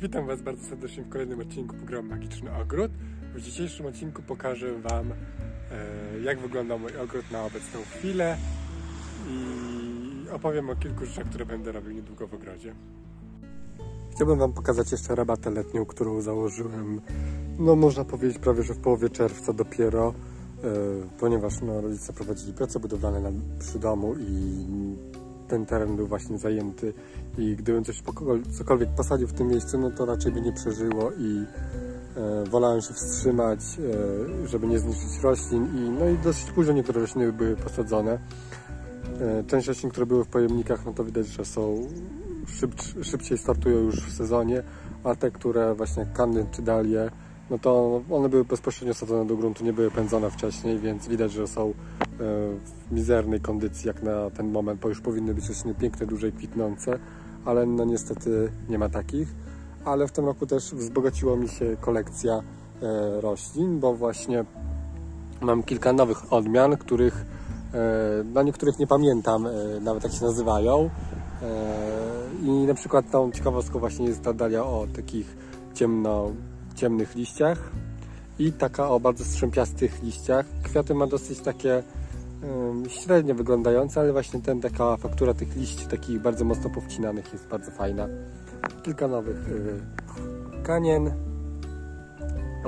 Witam Was bardzo serdecznie w kolejnym odcinku programu Magiczny Ogród. W dzisiejszym odcinku pokażę Wam, e, jak wygląda mój ogród na obecną chwilę i opowiem o kilku rzeczach, które będę robił niedługo w ogrodzie. Chciałbym Wam pokazać jeszcze rabatę letnią, którą założyłem, no można powiedzieć prawie, że w połowie czerwca dopiero, e, ponieważ no, rodzice prowadzili prace budowlane przy domu i ten teren był właśnie zajęty i gdybym coś cokolwiek posadził w tym miejscu, no to raczej by nie przeżyło i e, wolałem się wstrzymać, e, żeby nie zniszczyć roślin i no i dosyć późno niektóre rośliny były posadzone. E, część roślin, które były w pojemnikach, no to widać, że są szyb, szybciej startują już w sezonie, a te, które właśnie kanny czy dalie, no to one były bezpośrednio sadzone do gruntu, nie były pędzone wcześniej, więc widać, że są w mizernej kondycji jak na ten moment, bo już powinny być rośliny piękne, duże kwitnące, ale no niestety nie ma takich. Ale w tym roku też wzbogaciła mi się kolekcja e, roślin, bo właśnie mam kilka nowych odmian, których e, na niektórych nie pamiętam e, nawet jak się nazywają. I na przykład tą ciekawostką właśnie jest ta dalia o takich ciemno, ciemnych liściach i taka o bardzo strzępiastych liściach. Kwiaty ma dosyć takie średnio wyglądające, ale właśnie ten, taka faktura tych liści takich bardzo mocno powcinanych jest bardzo fajna. Kilka nowych y, kanien.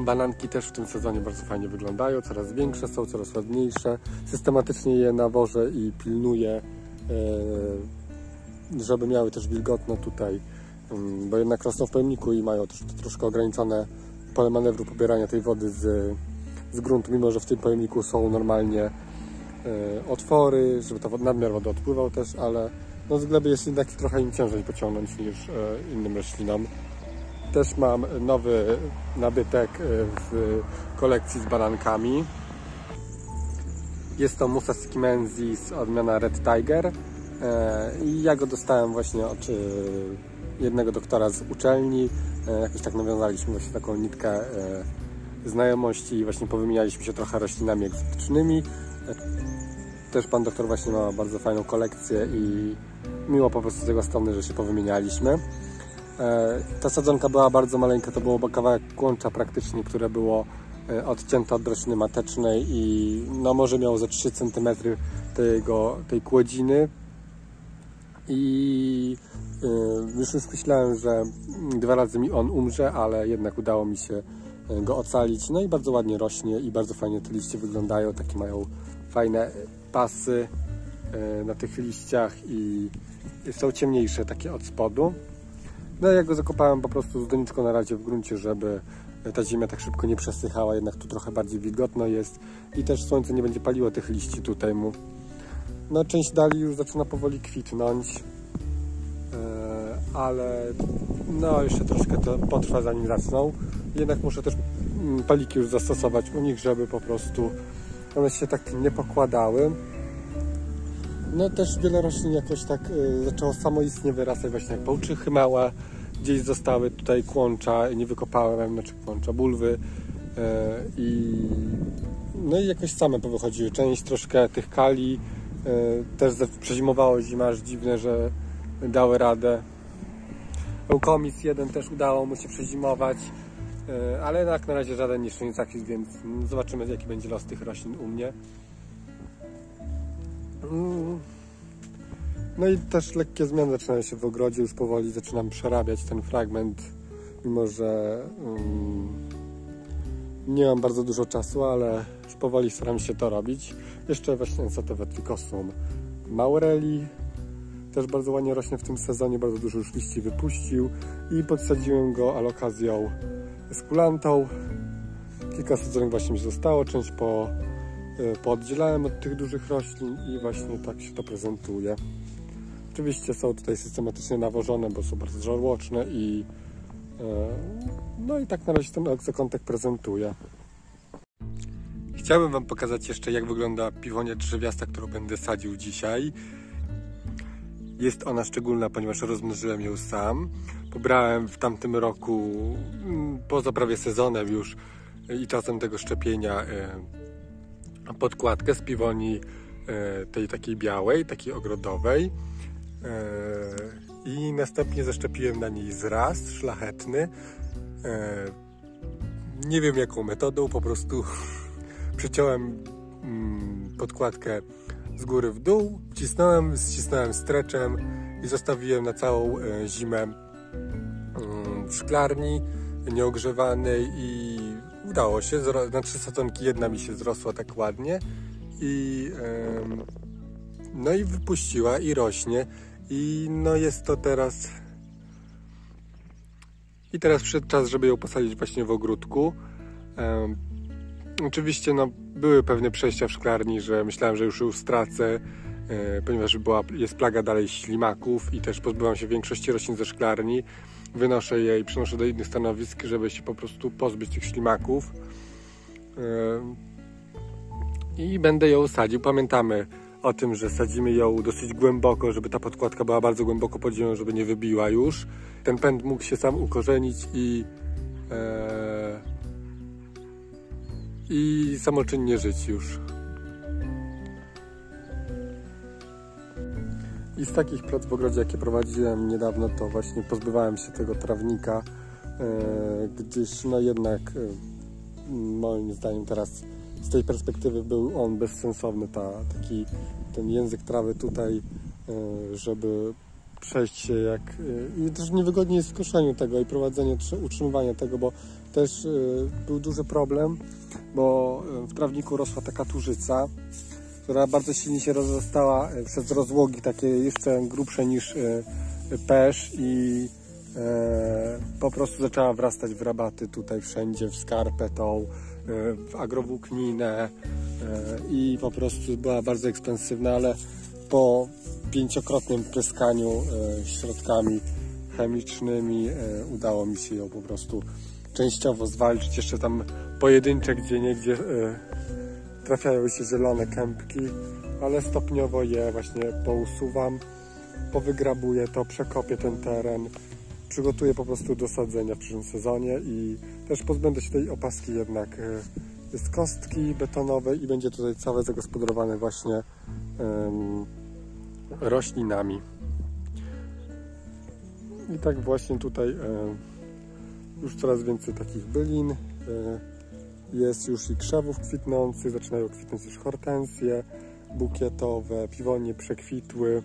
Bananki też w tym sezonie bardzo fajnie wyglądają, coraz większe są, coraz ładniejsze. Systematycznie je nawożę i pilnuję, y, żeby miały też wilgotno tutaj, bo jednak rosną w pojemniku i mają też troszkę ograniczone pole manewru pobierania tej wody z, z gruntu, mimo że w tym pojemniku są normalnie E, otwory, żeby to nadmiar wody odpływał też, ale no z gleby jest jednak trochę im ciężej pociągnąć niż e, innym roślinom. Też mam nowy nabytek e, w kolekcji z banankami. Jest to Musa Skimensis odmiana Red Tiger i ja go dostałem właśnie od jednego doktora z uczelni. Jakoś tak nawiązaliśmy właśnie taką nitkę znajomości i właśnie powymienialiśmy się trochę roślinami egzotycznymi. Też pan doktor właśnie ma bardzo fajną kolekcję i miło po prostu z jego strony, że się powymienialiśmy. E, ta sadzonka była bardzo maleńka, to było kawałek kłącza praktycznie, które było e, odcięte od rośliny matecznej i no może miało ze 3 cm tego, tej kłodziny i e, już już myślałem, że dwa razy mi on umrze, ale jednak udało mi się go ocalić. No i bardzo ładnie rośnie i bardzo fajnie te liście wyglądają, takie mają fajne pasy e, na tych liściach i są ciemniejsze takie od spodu. No ja go zakopałem po prostu z doniczką na razie w gruncie, żeby ta ziemia tak szybko nie przesychała, jednak tu trochę bardziej wilgotno jest i też słońce nie będzie paliło tych liści tutaj mu. No część dali już zaczyna powoli kwitnąć, e, ale no jeszcze troszkę to potrwa zanim zaczną. Jednak muszę też mm, paliki już zastosować u nich, żeby po prostu one się tak nie pokładały. No też wiele roślin jakoś tak y, zaczęło samoistnie wyrastać, właśnie jak pałczychy małe, gdzieś zostały tutaj kłącza, nie wykopałem, znaczy kłącza, bulwy y, i no i jakoś same powychodziły. Część troszkę tych kali też przezimowało zima, aż dziwne, że dały radę. Eukomis jeden też udało mu się przezimować. E, ale jak na razie żaden niż nie więc zobaczymy jaki będzie los tych roślin u mnie. Mm. No i też lekkie zmiany zaczynają się w ogrodzie, już powoli zaczynam przerabiać ten fragment, mimo że um, nie mam bardzo dużo czasu, ale już powoli staram się to robić. Jeszcze właśnie Ensotowe Tricosum Maureli, też bardzo ładnie rośnie w tym sezonie, bardzo dużo już liści wypuścił i podsadziłem go alokazją eskulantą. Kilka sadzonek właśnie mi zostało, część po, e, pooddzielałem od tych dużych roślin i właśnie tak się to prezentuje. Oczywiście są tutaj systematycznie nawożone, bo są bardzo żarłoczne i no i tak na razie ten egzokątek prezentuje. Chciałbym Wam pokazać jeszcze jak wygląda piwonia drzewiasta, którą będę sadził dzisiaj. Jest ona szczególna, ponieważ rozmnożyłem ją sam. Pobrałem w tamtym roku, mm, poza prawie sezonem już i czasem tego szczepienia, e, podkładkę z piwoni e, tej takiej białej, takiej ogrodowej. I następnie zaszczepiłem na niej zraz szlachetny. E, nie wiem jaką metodą, po prostu przeciąłem mm, podkładkę z góry w dół, wcisnąłem, ścisnąłem streczem i zostawiłem na całą e, zimę mm, w szklarni nieogrzewanej i udało się. Na trzy sadzonki jedna mi się zrosła tak ładnie i no i wypuściła i rośnie i no jest to teraz i teraz przyszedł czas, żeby ją posadzić właśnie w ogródku. oczywiście no, były pewne przejścia w szklarni, że myślałem, że już ją stracę, e, ponieważ była, jest plaga dalej ślimaków i też pozbyłam się większości roślin ze szklarni. Wynoszę je i przenoszę do innych stanowisk, żeby się po prostu pozbyć tych ślimaków. I będę ją sadził. Pamiętamy o tym, że sadzimy ją dosyć głęboko, żeby ta podkładka była bardzo głęboko pod ziemią, żeby nie wybiła już. Ten pęd mógł się sam ukorzenić i e, i samoczynnie żyć już. I z takich prac w ogrodzie, jakie prowadziłem niedawno, to właśnie pozbywałem się tego trawnika, e, gdyż no jednak e, moim zdaniem teraz z tej perspektywy był on bezsensowny, ta, taki ten język trawy tutaj, e, żeby przejść się jak... E, I też niewygodnie jest w koszeniu tego i prowadzenie, utrzymywanie tego, bo też e, był duży problem, bo w trawniku rosła taka turzyca, która bardzo silnie się rozrastała przez rozłogi takie jeszcze grubsze niż pesz i po prostu zaczęła wrastać w rabaty tutaj wszędzie, w skarpę tą, agrowłókninę i po prostu była bardzo ekspensywna, ale po pięciokrotnym pryskaniu e, środkami chemicznymi e, udało mi się ją po prostu częściowo zwalczyć. Jeszcze tam pojedyncze gdzie niegdzie e, trafiają się zielone kępki, ale stopniowo je właśnie pousuwam, powygrabuję to, przekopię ten teren, przygotuję po prostu do sadzenia w przyszłym sezonie i też pozbędę się tej opaski jednak z kostki betonowej i będzie tutaj całe zagospodarowane właśnie um, roślinami. I tak właśnie tutaj um, już coraz więcej takich bylin. Um, jest już i krzewów kwitnących, zaczynają kwitnąć już hortensje bukietowe, piwonie przekwitły,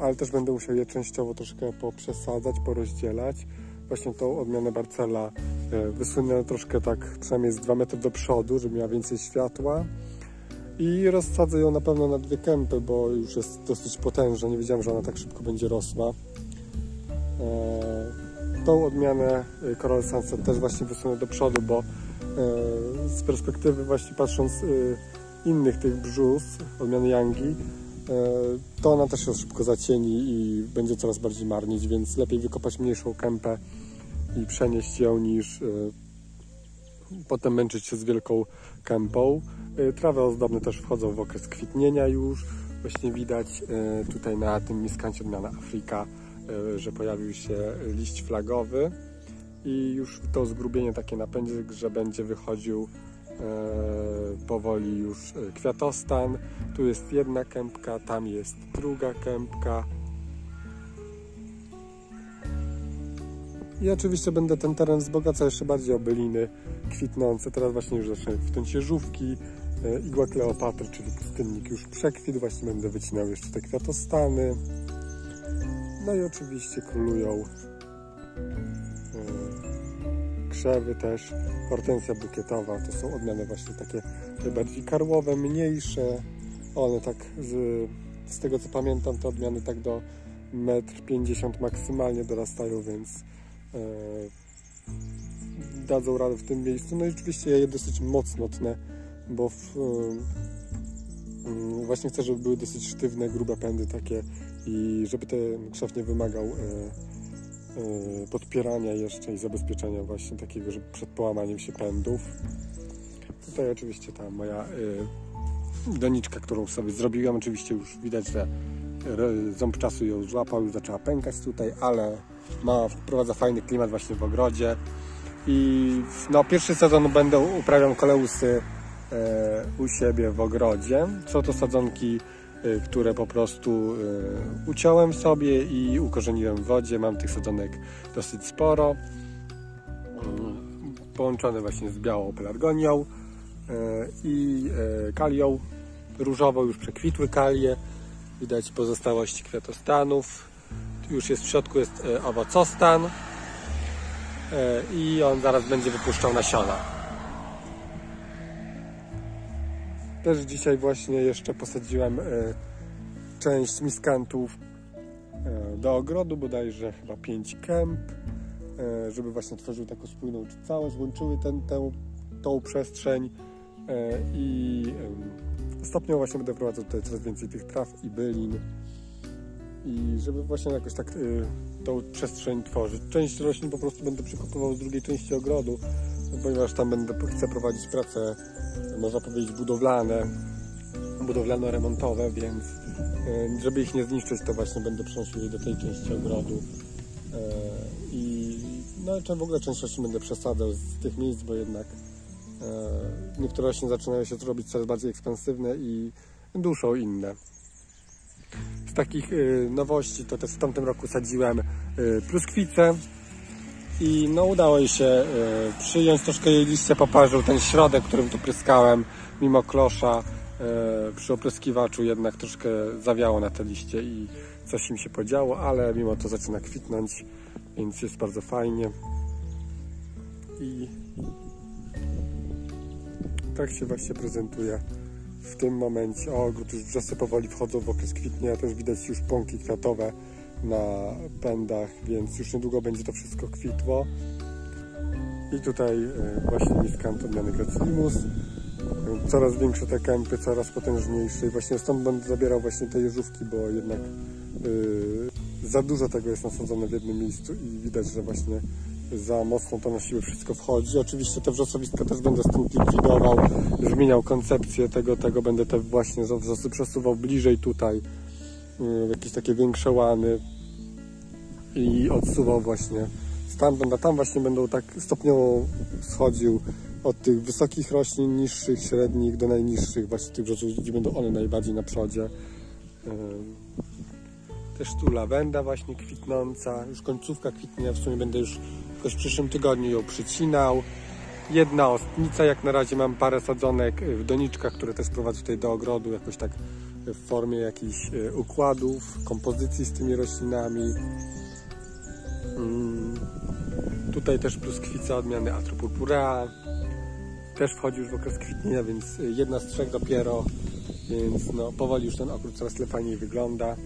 ale też będę musiał je częściowo troszkę poprzesadzać, porozdzielać. Właśnie tą odmianę Barcela e, wysunę troszkę tak przynajmniej z 2 metry do przodu, żeby miała więcej światła. I rozsadzę ją na pewno na dwie kępy, bo już jest dosyć potężna, nie wiedziałem, że ona tak szybko będzie rosła. E, tą odmianę e, Coral Sunset też właśnie wysunę do przodu, bo z perspektywy właśnie patrząc innych tych brzus, odmiany Yangi, to ona też się szybko zacieni i będzie coraz bardziej marnić, więc lepiej wykopać mniejszą kępę i przenieść ją niż e, potem męczyć się z wielką kępą. E, trawy ozdobne też wchodzą w okres kwitnienia już. Właśnie widać e, tutaj na tym miskancie odmiana Afrika, że pojawił się liść flagowy i już to zgrubienie takie napędzie, że będzie wychodził powoli już kwiatostan. Tu jest jedna kępka, tam jest druga kępka. I oczywiście będę ten teren wzbogacał jeszcze bardziej o byliny kwitnące. Teraz właśnie już zacznę w żółwki, e, igła Kleopatry, czyli pustynnik już przekwitł. Właśnie będę wycinał jeszcze te kwiatostany. No i oczywiście królują e, krzewy też. Hortensja bukietowa to są odmiany właśnie takie bardziej karłowe, mniejsze. One tak z, z tego co pamiętam te odmiany tak do 1,50 m maksymalnie dorastają, więc E, dadzą radę w tym miejscu. No i oczywiście ja je dosyć mocno tnę, bo w, mm, właśnie chcę, żeby były dosyć sztywne, grube pędy takie i żeby ten krzew nie wymagał e, e, podpierania jeszcze i zabezpieczenia właśnie takiego, żeby przed połamaniem się pędów. Tutaj oczywiście ta moja doniczka, którą sobie zrobiłem, oczywiście już widać, że ząb czasu ją złapał, już zaczęła pękać tutaj, ale ma, wprowadza fajny klimat właśnie w ogrodzie i no, pierwszy sezon będę uprawiał koleusy e, u siebie w ogrodzie. Są to sadzonki y, które po prostu y, uciąłem sobie i ukorzeniłem w wodzie. Mam tych sadzonek dosyć sporo. Y, połączone właśnie z białą pelargonią i kalią różową, już przekwitły kalie. Widać pozostałości kwiatostanów. Już jest w środku jest owocostan i on zaraz będzie wypuszczał nasiona. Też dzisiaj właśnie jeszcze posadziłem e, część miskantów e, do ogrodu, bodajże chyba 5 kęp, e, żeby właśnie tworzyły taką spójną całość, łączyły ten, tę, tą przestrzeń i stopniowo właśnie będę wprowadzał tutaj coraz więcej tych traw i bylin i żeby właśnie jakoś tak tą przestrzeń tworzyć. Część roślin po prostu będę przekopywał z drugiej części ogrodu, ponieważ tam będę chcę prowadzić prace, można powiedzieć, budowlane, budowlano-remontowe, więc e, żeby ich nie zniszczyć, to właśnie będę przenosił je do tej części ogrodu. E, I no w ogóle roślin będę przesadzał z tych miejsc, bo jednak e, niektóre rośliny zaczynają się robić coraz bardziej ekspansywne i duszą inne. Z takich nowości to też w tamtym roku sadziłem pluskwice, i no udało jej się y, przyjąć, troszkę jej liście poparzył ten środek, którym tu pryskałem, mimo klosza y, przy opryskiwaczu jednak troszkę zawiało na te liście i coś im się podziało, ale mimo to zaczyna kwitnąć, więc jest bardzo fajnie i tak się właśnie prezentuje w tym momencie. O, ogród już wrzosy powoli wchodzą w okres kwitnia, też widać już pąki kwiatowe na pędach, więc już niedługo będzie to wszystko kwitło. I tutaj e, właśnie miskant odmiany Gracilimus. Coraz większe te kępy, coraz potężniejsze i właśnie stąd będę zabierał właśnie te jeżówki, bo jednak yy, za dużo tego jest nasadzone w jednym miejscu i widać, że właśnie za mocno to na siłę wszystko wchodzi. Oczywiście te wrzosowiska też będę stąd likwidował, zmieniał koncepcję tego, tego będę te właśnie wrzosy przesuwał bliżej tutaj, jakieś takie większe łany, i odsuwał właśnie stamtąd, a tam właśnie będą tak stopniowo schodził od tych wysokich roślin, niższych, średnich do najniższych, właśnie tych brzozów, gdzie będą one najbardziej na przodzie. Też tu lawenda właśnie kwitnąca, już końcówka kwitnie, w sumie będę już jakoś w przyszłym tygodniu ją przycinał. Jedna ostnica, jak na razie mam parę sadzonek w doniczkach, które też prowadzę tutaj do ogrodu, jakoś tak w formie jakichś e, układów, kompozycji z tymi roślinami. Mm. Tutaj też pluskwica odmiany Atropurpurea. Też wchodzi już w okres kwitnienia, więc jedna z trzech dopiero. Więc no, powoli już ten ogród coraz lepiej wygląda.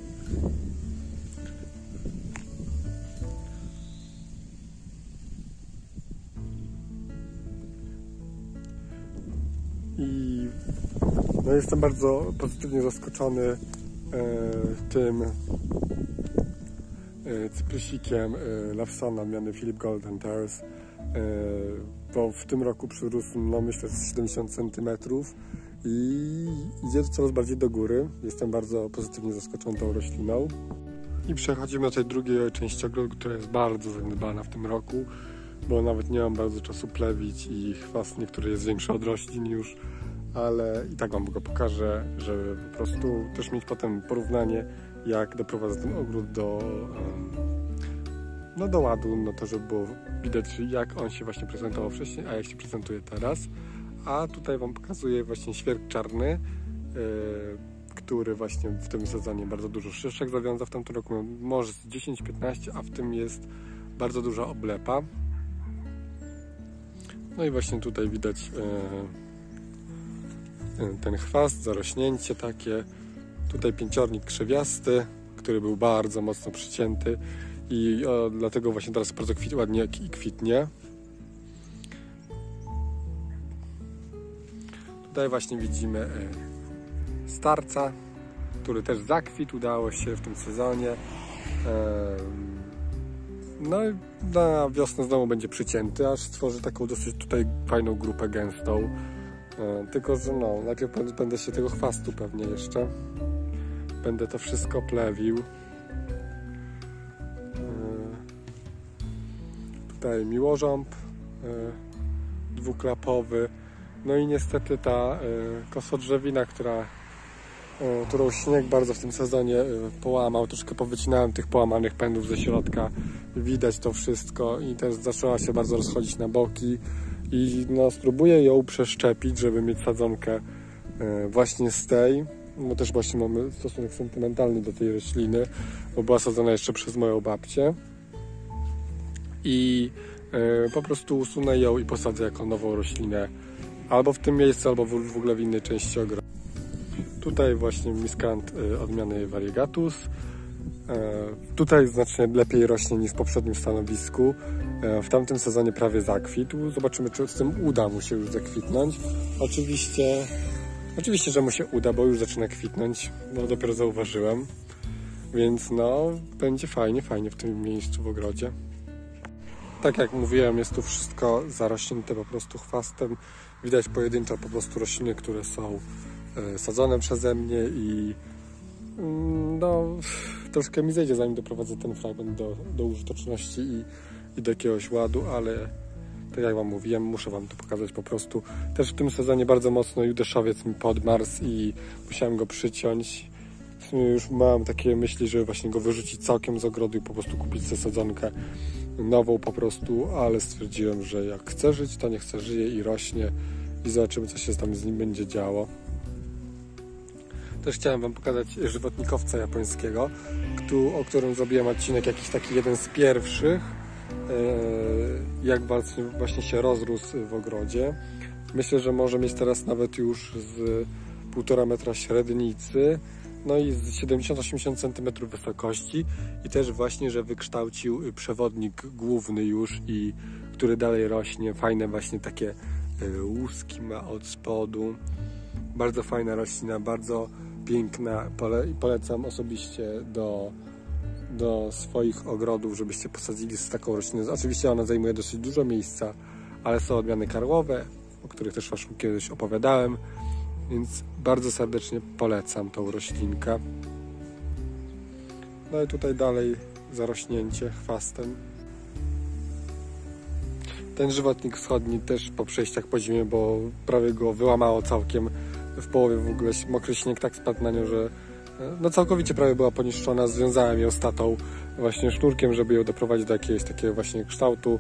I no, jestem bardzo pozytywnie zaskoczony e, tym E, cyprysikiem e, Lawsona, miany Philip Golden Terrace, bo w tym roku przyrósł, no myślę, z 70 cm i idzie coraz bardziej do góry. Jestem bardzo pozytywnie zaskoczony tą rośliną. I przechodzimy do tej drugiej części ogrodu, która jest bardzo zaniedbana w tym roku, bo nawet nie mam bardzo czasu plewić i chwast niektóry jest większy od roślin już, ale i tak Wam go pokażę, żeby po prostu też mieć potem porównanie jak doprowadzę ten ogród do, no do ładu, no to żeby było widać jak on się właśnie prezentował wcześniej, a jak się prezentuje teraz. A tutaj Wam pokazuję właśnie świerk czarny, e, który właśnie w tym sezonie bardzo dużo szyszek zawiązał w tamtym roku, może 10-15, a w tym jest bardzo duża oblepa. No i właśnie tutaj widać e, e, ten chwast, zarośnięcie takie, Tutaj pięciornik krzewiasty, który był bardzo mocno przycięty i o, dlatego właśnie teraz bardzo kwit, ładnie i kwitnie. Tutaj właśnie widzimy e, starca, który też zakwitł, udało się w tym sezonie. No i na wiosnę znowu będzie przycięty, aż stworzy taką dosyć tutaj fajną grupę gęstą. E, tylko, że no, najpierw będę się tego chwastu pewnie jeszcze będę to wszystko plewił. E, tutaj miłożąb e, dwuklapowy. No i niestety ta kosodrzewina, która którą śnieg bardzo w tym sezonie połamał. Troszkę powycinałem tych połamanych pędów ze środka. Widać to wszystko i też zaczęła się bardzo rozchodzić na boki. I no, spróbuję ją przeszczepić, żeby mieć sadzonkę e, właśnie z tej. No też właśnie mamy stosunek sentymentalny do tej rośliny, bo była sadzona jeszcze przez moją babcię. I po prostu usunę ją i posadzę jako nową roślinę albo w tym miejscu, albo w, ogóle w innej części ogrodu. Tutaj właśnie miskant y, odmiany variegatus. E, tutaj znacznie lepiej rośnie niż w poprzednim stanowisku. E, w tamtym sezonie prawie zakwitł. Zobaczymy, czy z tym uda mu się już zakwitnąć. Oczywiście, oczywiście, że mu się uda, bo już zaczyna kwitnąć. No dopiero zauważyłem. Więc no, będzie fajnie, fajnie w tym miejscu w ogrodzie. Tak jak mówiłem, jest tu wszystko zarośnięte po prostu chwastem. Widać pojedynczo po prostu rośliny, które są e, sadzone przeze mnie i no, troszkę mi zejdzie zanim doprowadzę ten fragment do, do użyteczności i, i do jakiegoś ładu, ale tak jak Wam mówiłem, muszę Wam to pokazać po prostu. Też w tym sezonie bardzo mocno judeszowiec mi podmarzł i musiałem go przyciąć. Już mam takie myśli, żeby właśnie go wyrzucić całkiem z ogrodu i po prostu kupić sobie sadzonkę nową po prostu, ale stwierdziłem, że jak chce żyć, to niech chce żyje i rośnie i zobaczymy, co się tam z nim będzie działo. Też chciałem Wam pokazać żywotnikowca japońskiego, o którym zrobiłem odcinek jakiś taki jeden z pierwszych, e, jak właśnie się rozrósł w ogrodzie. Myślę, że może mieć teraz nawet już z 1,5 metra średnicy, no i z 70-80 cm wysokości i też właśnie, że wykształcił przewodnik główny już i który dalej rośnie, fajne właśnie takie e, łuski ma od spodu. Bardzo fajna roślina, bardzo piękna. Pole, polecam osobiście do, do swoich ogrodów, żebyście posadzili z taką rośliną. Oczywiście ona zajmuje dosyć dużo miejsca, ale są odmiany karłowe, o których też Wam kiedyś opowiadałem. Więc bardzo serdecznie polecam tą roślinkę. No i tutaj dalej zarośnięcie chwastem. Ten żywotnik wschodni też po przejściach po zimie, bo prawie go wyłamało całkiem. W połowie w ogóle mokry śnieg tak spadł na nią, że e, no całkowicie prawie była poniszczona. Związałem ją statą właśnie sznurkiem, żeby ją doprowadzić do jakiegoś takiego właśnie kształtu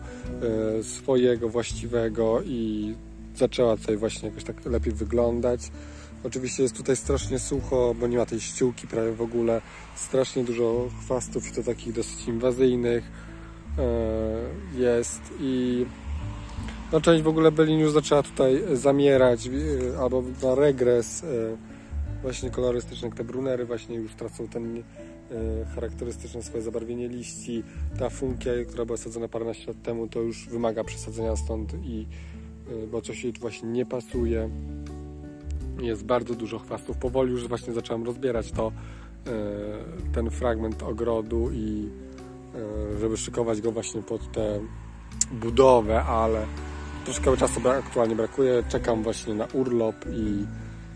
e, swojego, właściwego i zaczęła tutaj właśnie jakoś tak lepiej wyglądać. Oczywiście jest tutaj strasznie sucho, bo nie ma tej ściółki prawie w ogóle. Strasznie dużo chwastów i to takich dosyć inwazyjnych e, jest i no część w ogóle Berlin już zaczęła tutaj zamierać e, albo na regres e, właśnie kolorystyczne, jak te brunery właśnie już tracą ten charakterystyczne swoje zabarwienie liści. Ta funkia, która była sadzona paręnaście lat temu, to już wymaga przesadzenia stąd i bo coś jej właśnie nie pasuje. Jest bardzo dużo chwastów. Powoli już właśnie zacząłem rozbierać to, e, ten fragment ogrodu i e, żeby szykować go właśnie pod tę budowę, ale troszkę czasu aktualnie brakuje. Czekam właśnie na urlop i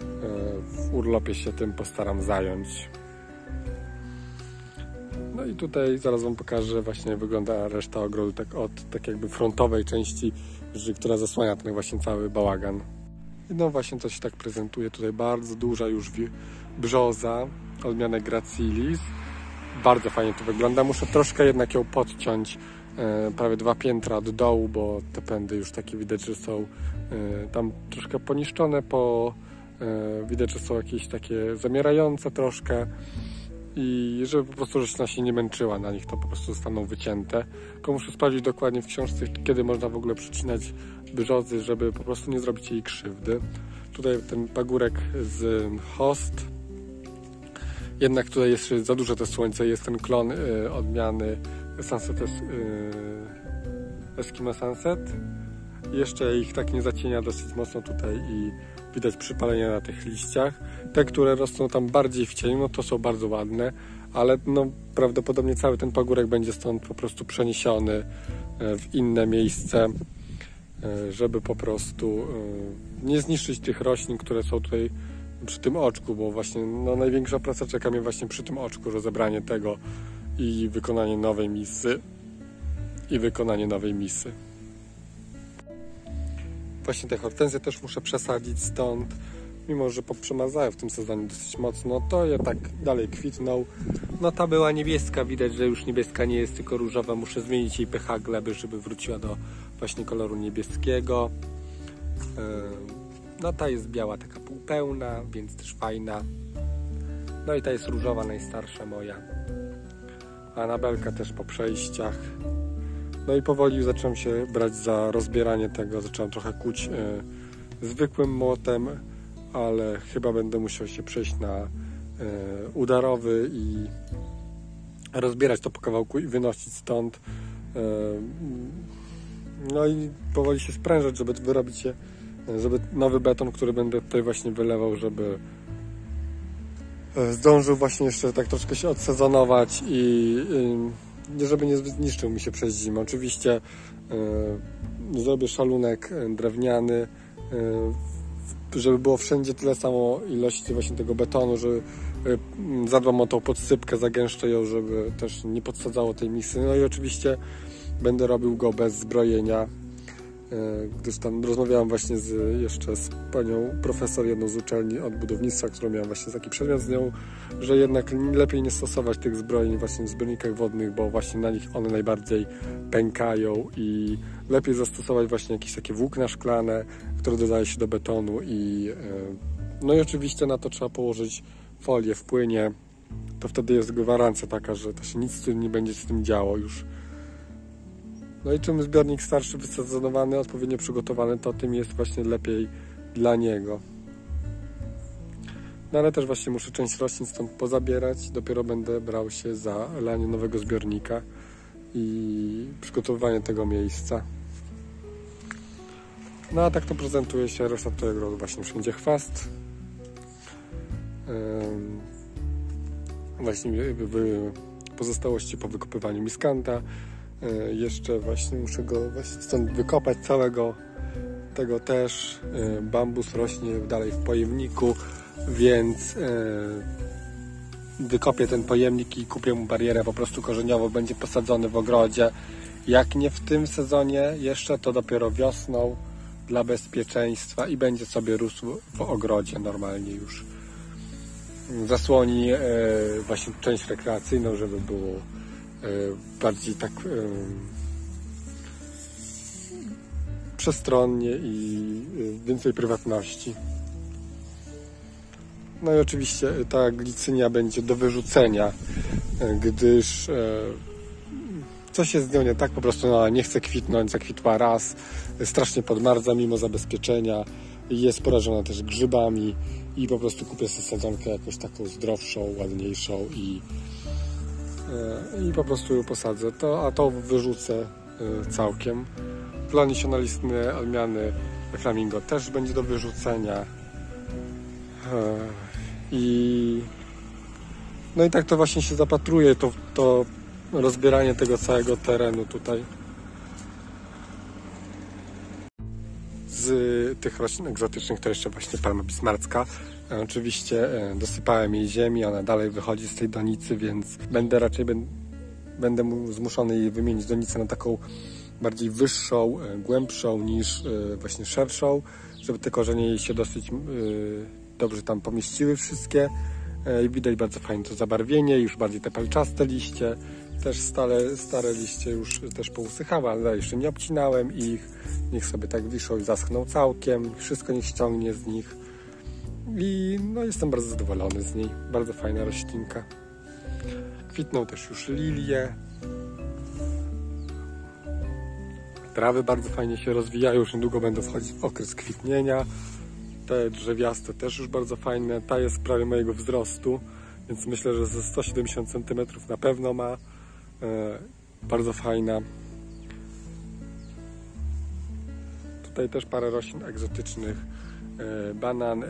e, w urlopie się tym postaram zająć. No i tutaj zaraz Wam pokażę właśnie wygląda reszta ogrodu tak od tak jakby frontowej części, która zasłania ten właśnie cały bałagan. No właśnie to się tak prezentuje. Tutaj bardzo duża już brzoza, odmianę Gracilis. Bardzo fajnie to wygląda. Muszę troszkę jednak ją podciąć prawie dwa piętra od dołu, bo te pędy już takie widać, że są e, tam troszkę poniszczone, po, e, widać, że są jakieś takie zamierające troszkę i żeby po prostu roślina się nie męczyła na nich, to po prostu zostaną wycięte. Tylko muszę sprawdzić dokładnie w książce, kiedy można w ogóle przycinać brzozy, żeby po prostu nie zrobić jej krzywdy. Tutaj ten pagórek z host. Jednak tutaj jest za duże to słońce, jest ten klon odmiany Sunset y, Eskimo Sunset. Jeszcze ich tak nie zacienia dosyć mocno tutaj i widać przypalenie na tych liściach. Te, które rosną tam bardziej w cieniu, no to są bardzo ładne, ale no, prawdopodobnie cały ten pagórek będzie stąd po prostu przeniesiony e, w inne miejsce, e, żeby po prostu nie zniszczyć tych roślin, które są tutaj przy tym oczku, bo właśnie no, największa praca czeka mnie właśnie przy tym oczku, rozebranie tego i wykonanie nowej misy i wykonanie nowej misy. Właśnie te hortensje też muszę przesadzić stąd. mimo że poprzemazały w tym sezonie dosyć mocno, to je tak dalej kwitną. No ta była niebieska, widać, że już niebieska nie jest tylko różowa. Muszę zmienić jej pH gleby, żeby wróciła do właśnie koloru niebieskiego. Yy, no ta jest biała, taka półpełna, więc też fajna. No i ta jest różowa, najstarsza moja. Anabelka też po przejściach. No i powoli zacząłem się brać za rozbieranie tego. Zacząłem trochę kuć y, zwykłym młotem, ale chyba będę musiał się przejść na y, udarowy i rozbierać to po kawałku i wynosić stąd. Y, no i powoli się sprężać, żeby wyrobić się, żeby nowy beton, który będę tutaj właśnie wylewał, żeby zdążył właśnie jeszcze tak troszkę się odsezonować i żeby nie zniszczył mi się przez zimę. Oczywiście yy, zrobię szalunek e, drewniany, żeby było wszędzie tyle samo ilości właśnie tego betonu, że zadbam o tą podsypkę, zagęszczę ją, żeby też nie podsadzało tej misy. No i oczywiście będę robił go bez zbrojenia, E, gdyż tam rozmawiałam właśnie z, jeszcze z panią profesor jedną z uczelni od budownictwa, którą miałam właśnie taki przedmiot z nią, że jednak lepiej nie stosować tych zbrojeń właśnie w zbiornikach wodnych, bo właśnie na nich one najbardziej pękają i lepiej zastosować właśnie jakieś takie włókna szklane, które dodaje się do betonu i e, no i oczywiście na to trzeba położyć folię w płynie, to wtedy jest gwarancja taka, że to się nic nie będzie z tym działo już no i czym zbiornik starszy, wysadzonowany, odpowiednio przygotowany, to tym jest właśnie lepiej dla niego. No ale też właśnie muszę część roślin stąd pozabierać. Dopiero będę brał się za lanie nowego zbiornika i przygotowywanie tego miejsca. No a tak to prezentuje się reszta tego właśnie wszędzie chwast. Właśnie pozostałości po wykopywaniu miskanta jeszcze właśnie muszę go właśnie stąd wykopać całego tego też. E, bambus rośnie dalej w pojemniku więc e, wykopię ten pojemnik i kupię mu barierę po prostu korzeniową będzie posadzony w ogrodzie. Jak nie w tym sezonie jeszcze to dopiero wiosną dla bezpieczeństwa i będzie sobie rósł w ogrodzie normalnie już. Zasłoni właśnie część rekreacyjną żeby było E, bardziej tak e, przestronnie i e, więcej prywatności. No i oczywiście ta glicynia będzie do wyrzucenia, gdyż coś jest z nią nie tak, po prostu no, nie chce kwitnąć, zakwitła raz, strasznie podmarza mimo zabezpieczenia, jest porażona też grzybami i po prostu kupię sobie sadzonkę jakąś taką zdrowszą, ładniejszą i E, i po prostu ją posadzę, to, a to wyrzucę e, całkiem. Plon sionalistny odmiany flamingo też będzie do wyrzucenia. E, I no i tak to właśnie się zapatruje, to, to rozbieranie tego całego terenu tutaj. Z tych roślin egzotycznych to jeszcze właśnie palma bismarcka. E, oczywiście e, dosypałem jej ziemi, ona dalej wychodzi z tej donicy, więc będę raczej będę zmuszony jej wymienić donicę na taką bardziej wyższą, e, głębszą niż właśnie szerszą, żeby te korzenie jej się dosyć dobrze tam pomieściły wszystkie. Widać bardzo fajnie to zabarwienie, już bardziej te palczaste liście, też stare, stare liście już też pousychały, ale jeszcze nie obcinałem ich. Niech sobie tak wiszą i zaschną całkiem. Wszystko niech ściągnie z nich. I no, jestem bardzo zadowolony z niej. Bardzo fajna roślinka. Kwitną też już lilie. Trawy bardzo fajnie się rozwijają. Już niedługo będą wchodzić w okres kwitnienia. Te drzewiaste też już bardzo fajne. Ta jest prawie mojego wzrostu, więc myślę, że ze 170 cm na pewno ma. E, bardzo fajna. Tutaj też parę roślin egzotycznych. E, banan, e,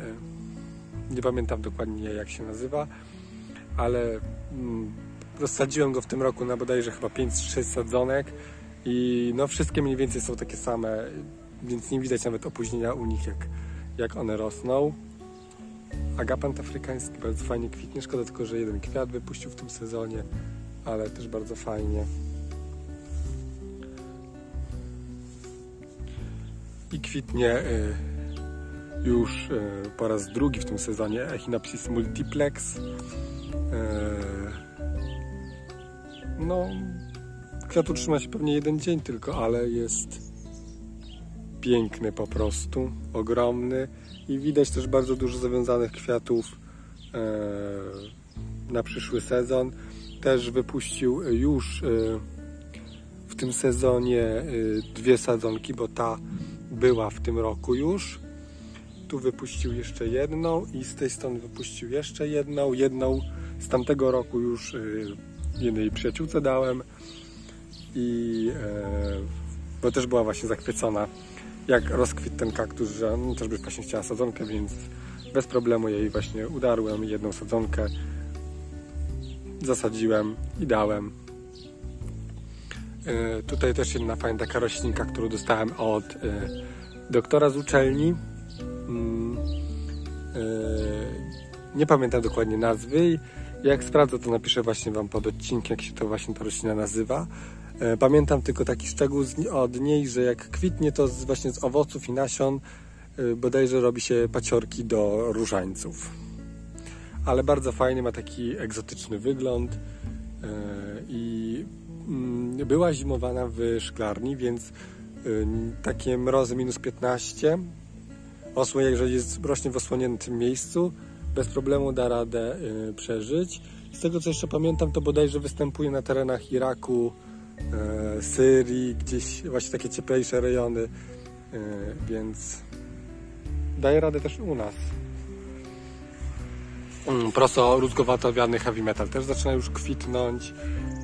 nie pamiętam dokładnie jak się nazywa, ale mm, rozsadziłem go w tym roku na bodajże chyba 5-6 sadzonek i no wszystkie mniej więcej są takie same, więc nie widać nawet opóźnienia u nich jak, jak one rosną. Agapant afrykański bardzo fajnie kwitnie, szkoda tylko, że jeden kwiat wypuścił w tym sezonie, ale też bardzo fajnie. I kwitnie y, już e, po raz drugi w tym sezonie Echinopsis multiplex. E, no, kwiat utrzyma się pewnie jeden dzień tylko, ale jest piękny po prostu, ogromny i widać też bardzo dużo zawiązanych kwiatów e, na przyszły sezon. Też wypuścił już w tym sezonie dwie sadzonki, bo ta była w tym roku już tu wypuścił jeszcze jedną i z tej strony wypuścił jeszcze jedną. Jedną z tamtego roku już y, jednej przyjaciółce dałem i e, bo też była właśnie zachwycona jak rozkwit ten kaktus, że no, też by właśnie chciała sadzonkę, więc bez problemu jej właśnie udarłem. Jedną sadzonkę zasadziłem i dałem. E, tutaj też jedna fajna taka roślinka, którą dostałem od e, doktora z uczelni Mm, e, nie pamiętam dokładnie nazwy. Jak sprawdzę, to napiszę właśnie Wam pod odcinkiem, jak się to właśnie ta roślina nazywa. E, pamiętam tylko taki szczegół od niej, że jak kwitnie to właśnie z owoców i nasion, e, bodajże robi się paciorki do różańców. Ale bardzo fajnie, ma taki egzotyczny wygląd i mm, była zimowana w szklarni, więc takie mrozy minus 15 Osły, jeżeli jest, rośnie w osłoniętym miejscu, bez problemu da radę y, przeżyć. Z tego co jeszcze pamiętam, to bodajże występuje na terenach Iraku, y, Syrii, gdzieś właśnie takie cieplejsze rejony, y, więc daje radę też u nas. Mm, prosto rózgowato-wiany heavy metal też zaczyna już kwitnąć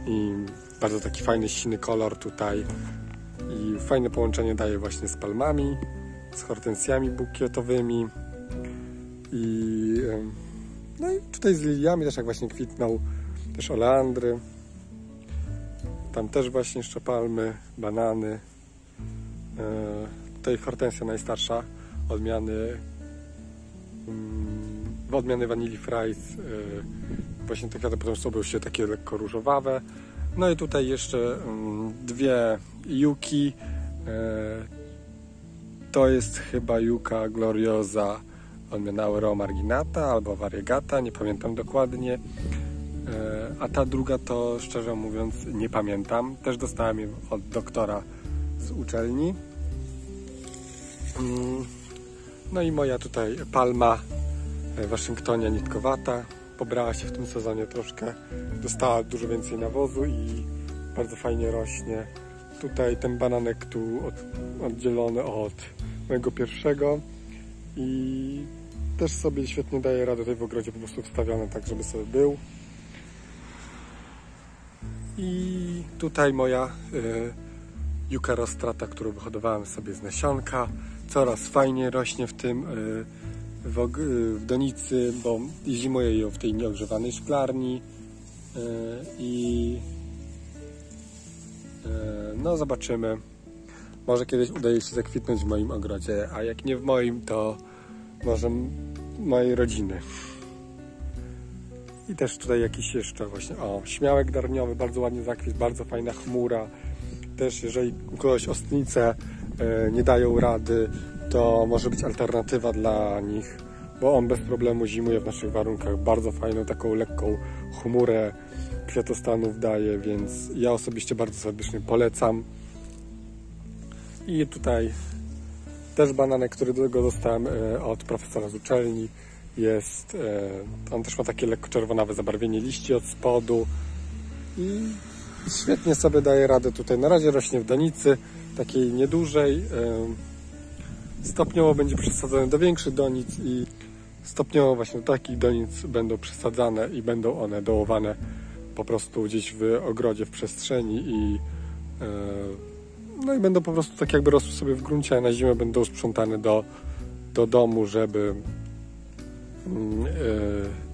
i bardzo taki fajny, silny kolor tutaj i fajne połączenie daje właśnie z palmami z hortensjami bukietowymi i no i tutaj z liliami też jak właśnie kwitną też oleandry. Tam też właśnie jeszcze palmy, banany. E, tutaj hortensja najstarsza odmiany mm, odmiany Vanilli Fries e, właśnie te kwiaty potem są się takie lekko różowawe. No i tutaj jeszcze mm, dwie juki e, to jest chyba Juka Gloriosa odmiana Aureo Marginata albo Variegata, nie pamiętam dokładnie. E, a ta druga to szczerze mówiąc nie pamiętam. Też dostałem ją od doktora z uczelni. Mm, no i moja tutaj palma Waszyngtonia nitkowata pobrała się w tym sezonie troszkę. Dostała dużo więcej nawozu i bardzo fajnie rośnie. Tutaj ten bananek tu od, oddzielony od mojego pierwszego i też sobie świetnie daje radę tutaj w ogrodzie po prostu wstawiony tak, żeby sobie był. I tutaj moja y, Juka Rostrata, którą wyhodowałem sobie z nasionka, coraz fajnie rośnie w tym y, w, y, w, donicy, bo zimuję ją w tej nieogrzewanej szklarni. I y, no zobaczymy może kiedyś udaje się zakwitnąć w moim ogrodzie, a jak nie w moim, to może mojej rodziny. I też tutaj jakiś jeszcze właśnie, o, śmiałek darniowy, bardzo ładnie zakwit, bardzo fajna chmura. Też jeżeli u kogoś ostnice e, nie dają rady, to może być alternatywa dla nich, bo on bez problemu zimuje w naszych warunkach. Bardzo fajną, taką lekką chmurę kwiatostanów daje, więc ja osobiście bardzo serdecznie polecam. I tutaj też bananek, który go dostałem e, od profesora z uczelni. Jest, e, on też ma takie lekko czerwonawe zabarwienie liści od spodu i świetnie sobie daje radę tutaj. Na razie rośnie w donicy, takiej niedużej. E, stopniowo będzie przesadzony do większych donic i stopniowo właśnie do takich donic będą przesadzane i będą one dołowane po prostu gdzieś w ogrodzie, w przestrzeni i no i będą po prostu tak jakby rosły sobie w gruncie, a na zimę będą sprzątane do, do domu, żeby yy,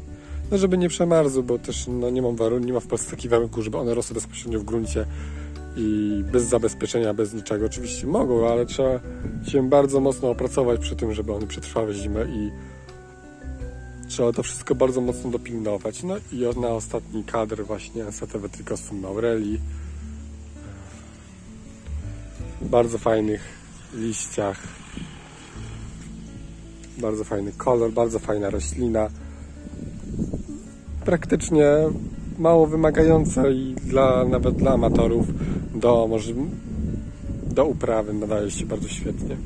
no żeby nie przemarzły, bo też no, nie mam warunku, nie ma w Polsce takich warunków, żeby one rosły bezpośrednio w gruncie i bez zabezpieczenia, bez niczego. Oczywiście mogą, ale trzeba się bardzo mocno opracować przy tym, żeby one przetrwały zimę i trzeba to wszystko bardzo mocno dopilnować. No i na ostatni kadr właśnie Ansata Vetricosum maureli bardzo fajnych liściach. Bardzo fajny kolor, bardzo fajna roślina. Praktycznie mało wymagająca i dla, nawet dla amatorów do, może, do uprawy nadaje się bardzo świetnie.